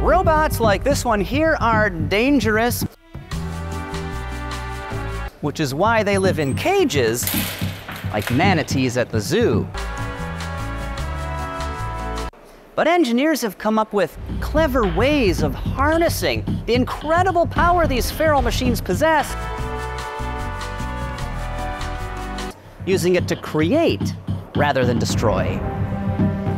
Robots like this one here are dangerous, which is why they live in cages like manatees at the zoo. But engineers have come up with clever ways of harnessing the incredible power these feral machines possess, using it to create rather than destroy.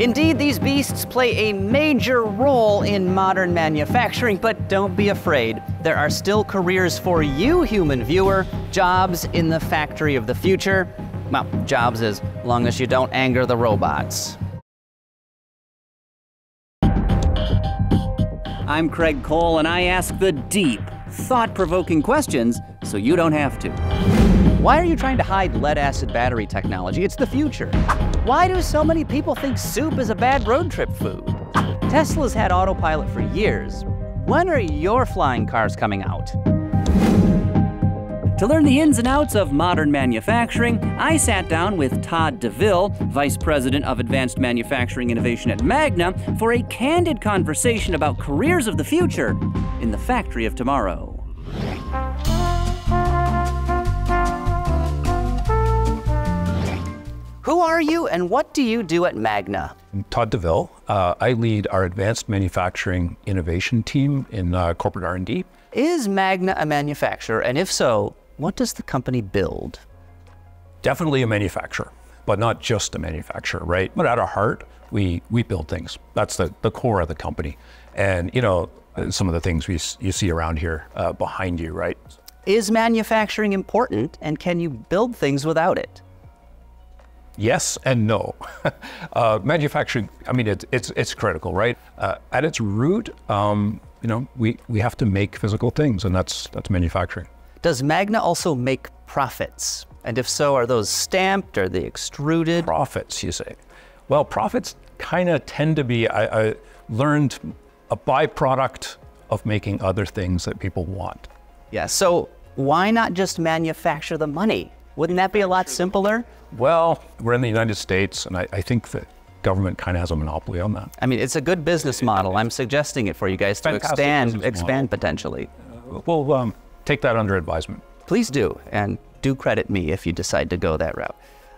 Indeed, these beasts play a major role in modern manufacturing, but don't be afraid. There are still careers for you, human viewer, jobs in the factory of the future. Well, jobs as long as you don't anger the robots. I'm Craig Cole, and I ask the deep, thought provoking questions so you don't have to. Why are you trying to hide lead acid battery technology? It's the future. Why do so many people think soup is a bad road trip food? Tesla's had autopilot for years. When are your flying cars coming out? To learn the ins and outs of modern manufacturing, I sat down with Todd Deaville, Vice President of Advanced Manufacturing Innovation at Magna, for a candid conversation about careers of the future in the factory of tomorrow. You and what do you do at Magna? I'm Todd Deaville. Uh, I lead our advanced manufacturing innovation team in uh, corporate R&D. Is Magna a manufacturer? And if so, what does the company build? Definitely a manufacturer, but not just a manufacturer, right? But at our heart, we, we build things. That's the, the core of the company. And, you know, some of the things we, you see around here uh, behind you, right? Is manufacturing important and can you build things without it? Yes and no. uh, manufacturing, I mean, it, it's, it's critical, right? Uh, at its root, um, you know, we, we have to make physical things, and that's, that's manufacturing. Does Magna also make profits? And if so, are those stamped? Are they extruded? Profits, you say. Well, profits kind of tend to be, I, I learned, a byproduct of making other things that people want. Yeah, so why not just manufacture the money? Wouldn't that be a lot simpler? Well, we're in the United States, and I, I think that government kind of has a monopoly on that. I mean, it's a good business model. I'm suggesting it for you guys to expand, expand potentially. Uh, we'll um, take that under advisement. Please do, and do credit me if you decide to go that route.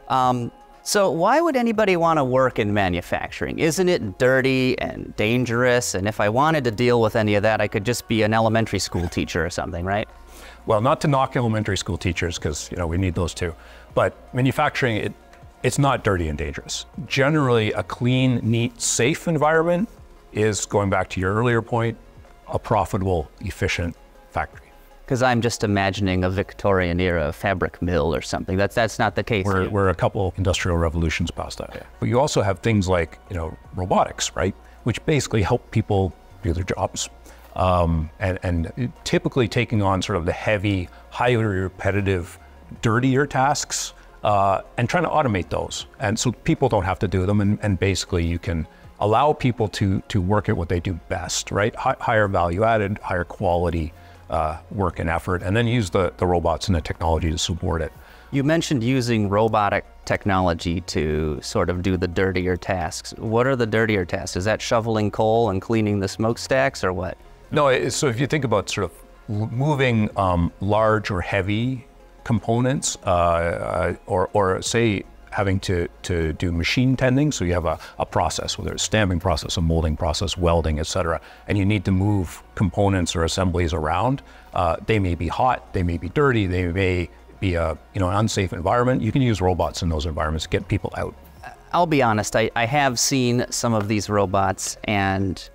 Um, so why would anybody want to work in manufacturing? Isn't it dirty and dangerous? And if I wanted to deal with any of that, I could just be an elementary school teacher or something, right? Well, not to knock elementary school teachers, because you know we need those too. But manufacturing, it, it's not dirty and dangerous. Generally, a clean, neat, safe environment is, going back to your earlier point, a profitable, efficient factory. Because I'm just imagining a Victorian era fabric mill or something. That's that's not the case. We're, we're a couple industrial revolutions past that. Yeah. But you also have things like you know robotics, right, which basically help people do their jobs. Um, and, and typically taking on sort of the heavy, highly repetitive, dirtier tasks uh, and trying to automate those. And so people don't have to do them. And, and basically you can allow people to, to work at what they do best, right? Higher value added, higher quality uh, work and effort, and then use the, the robots and the technology to support it. You mentioned using robotic technology to sort of do the dirtier tasks. What are the dirtier tasks? Is that shoveling coal and cleaning the smokestacks or what? No, so if you think about sort of moving um, large or heavy components, uh, uh, or, or say having to, to do machine tending, so you have a, a process, whether it's stamping process, a molding process, welding, et cetera, and you need to move components or assemblies around, uh, they may be hot, they may be dirty, they may be a you know an unsafe environment. You can use robots in those environments to get people out. I'll be honest, I, I have seen some of these robots and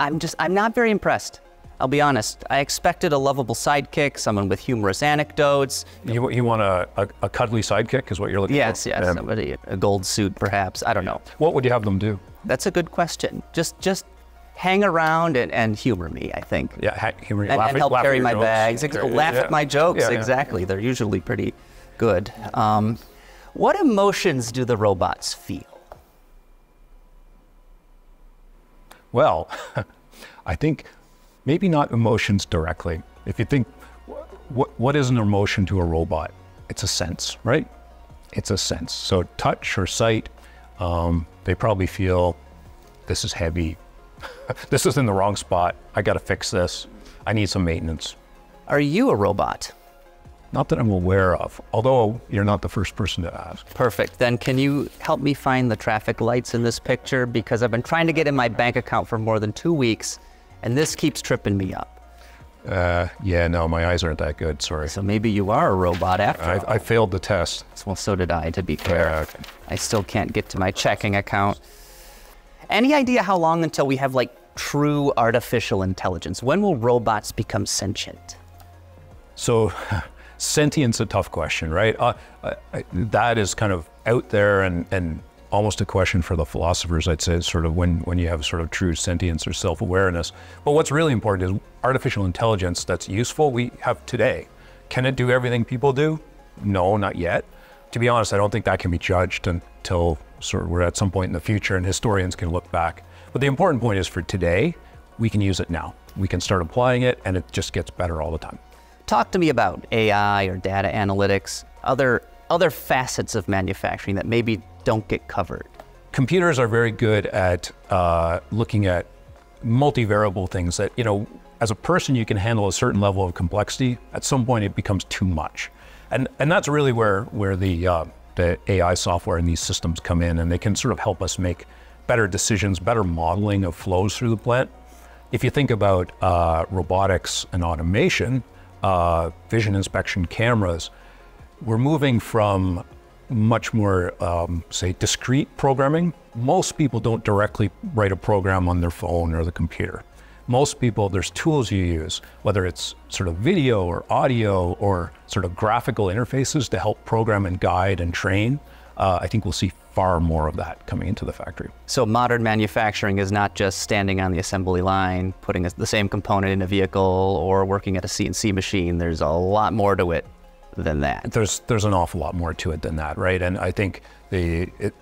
I'm just, I'm not very impressed. I'll be honest. I expected a lovable sidekick, someone with humorous anecdotes. You, you want a, a, a cuddly sidekick is what you're looking yes, for? Yes, yes, somebody, a gold suit perhaps, I don't know. What would you have them do? That's a good question. Just, just hang around and, and humor me, I think. Yeah, humor and, laugh and help laugh carry my jokes. bags. Laugh yeah. at my jokes, Yeah, yeah. exactly. They're usually pretty good. Um, what emotions do the robots feel? Well, I think maybe not emotions directly. If you think, what, what is an emotion to a robot? It's a sense, right? It's a sense. So touch or sight, um, they probably feel this is heavy. this is in the wrong spot. I got to fix this. I need some maintenance. Are you a robot? Not that I'm aware of, although you're not the first person to ask. Perfect. Then can you help me find the traffic lights in this picture? Because I've been trying to get in my bank account for more than two weeks, and this keeps tripping me up. Uh, yeah, no, my eyes aren't that good. Sorry. So maybe you are a robot after all. I, I failed the test. Well, so did I, to be fair. Yeah, okay. I still can't get to my checking account. Any idea how long until we have like true artificial intelligence? When will robots become sentient? So, sentience a tough question, right? Uh, I, I, that is kind of out there and, and almost a question for the philosophers, I'd say, sort of when, when you have sort of true sentience or self awareness. But what's really important is artificial intelligence that's useful we have today. Can it do everything people do? No, not yet. To be honest, I don't think that can be judged until sort of we're at some point in the future and historians can look back. But the important point is for today, we can use it now. We can start applying it and it just gets better all the time. Talk to me about AI or data analytics, other other facets of manufacturing that maybe don't get covered. Computers are very good at uh, looking at multivariable things that, you know, as a person, you can handle a certain level of complexity. At some point, it becomes too much. And, and that's really where, where the, uh, the AI software and these systems come in, and they can sort of help us make better decisions, better modeling of flows through the plant. If you think about uh, robotics and automation, uh, vision inspection cameras, we're moving from much more, um, say, discrete programming. Most people don't directly write a program on their phone or the computer. Most people, there's tools you use, whether it's sort of video or audio or sort of graphical interfaces to help program and guide and train. Uh, I think we'll see far more of that coming into the factory. So modern manufacturing is not just standing on the assembly line, putting a, the same component in a vehicle or working at a CNC machine. There's a lot more to it than that. There's there's an awful lot more to it than that, right? And I think the it,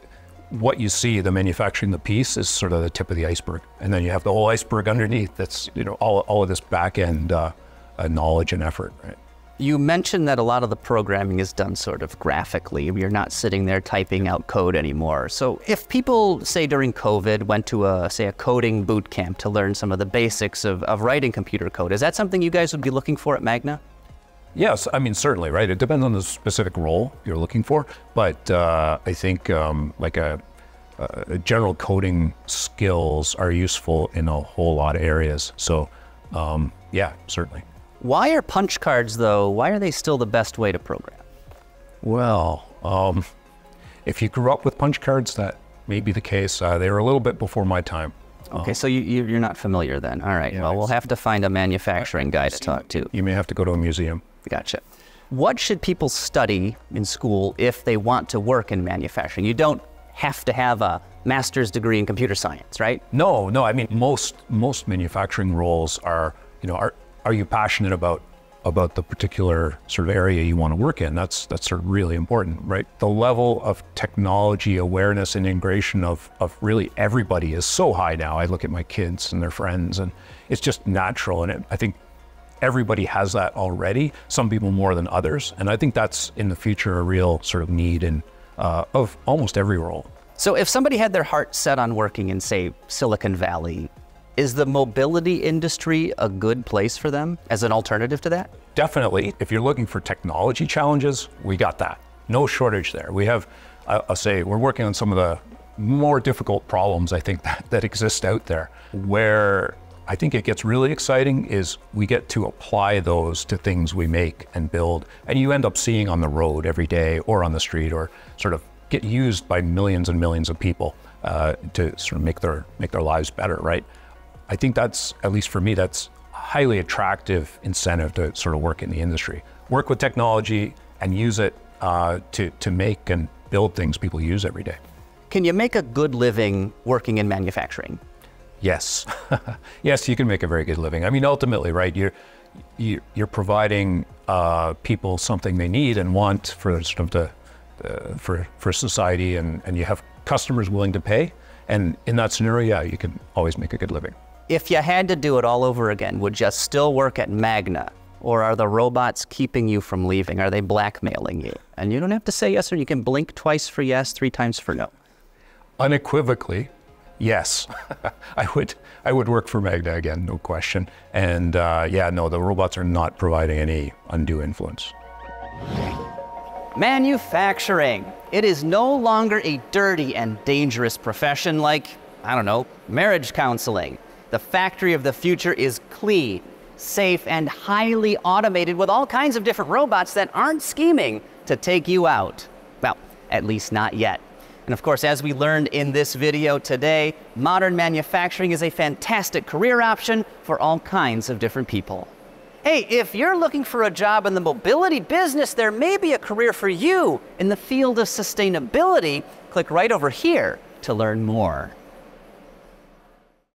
what you see, the manufacturing the piece is sort of the tip of the iceberg, and then you have the whole iceberg underneath. That's you know all all of this back end uh, uh, knowledge and effort, right? You mentioned that a lot of the programming is done sort of graphically. You're not sitting there typing out code anymore. So if people, say during COVID, went to a, say, a coding boot camp to learn some of the basics of, of writing computer code, is that something you guys would be looking for at Magna? Yes, I mean certainly, right? It depends on the specific role you're looking for, but uh, I think um, like a, a, general coding skills are useful in a whole lot of areas. So, um, yeah, certainly. Why are punch cards, though? Why are they still the best way to program? Well, um, if you grew up with punch cards, that may be the case. Uh, they were a little bit before my time. Okay, so you, you're not familiar then. All right. Yeah, well, we'll have to find a manufacturing guy to talk to. You may have to go to a museum. Gotcha. What should people study in school if they want to work in manufacturing? You don't have to have a master's degree in computer science, right? No, no. I mean, most most manufacturing roles are, you know, are are you passionate about about the particular sort of area you want to work in? That's that's sort of really important, right? The level of technology awareness and integration of of really everybody is so high now. I look at my kids and their friends, and it's just natural. And it, I think everybody has that already. Some people more than others, and I think that's in the future a real sort of need in uh, of almost every role. So if somebody had their heart set on working in, say, Silicon Valley, is the mobility industry a good place for them as an alternative to that? Definitely. If you're looking for technology challenges, we got that. No shortage there. We have, I'll say, we're working on some of the more difficult problems I think that, that exist out there. Where I think it gets really exciting is we get to apply those to things we make and build, and you end up seeing on the road every day or on the street or sort of get used by millions and millions of people uh, to sort of make their make their lives better, right? I think that's, at least for me, that's a highly attractive incentive to sort of work in the industry. Work with technology and use it uh, to, to make and build things people use every day. Can you make a good living working in manufacturing? Yes. yes, you can make a very good living. I mean, ultimately, right, you're, you're providing uh, people something they need and want for sort of the, uh, for, for society and, and you have customers willing to pay. And in that scenario, yeah, you can always make a good living. If you had to do it all over again, would you still work at Magna? Or are the robots keeping you from leaving? Are they blackmailing you? And you don't have to say yes or you can blink twice for yes, three times for no. Unequivocally, yes, I would. I would work for Magna again, no question. And uh, yeah, no, the robots are not providing any undue influence. Manufacturing. It is no longer a dirty and dangerous profession like, I don't know, marriage counseling. The factory of the future is clean, safe, and highly automated with all kinds of different robots that aren't scheming to take you out. Well, at least not yet. And of course, as we learned in this video today, modern manufacturing is a fantastic career option for all kinds of different people. Hey, if you're looking for a job in the mobility business, there may be a career for you in the field of sustainability. Click right over here to learn more.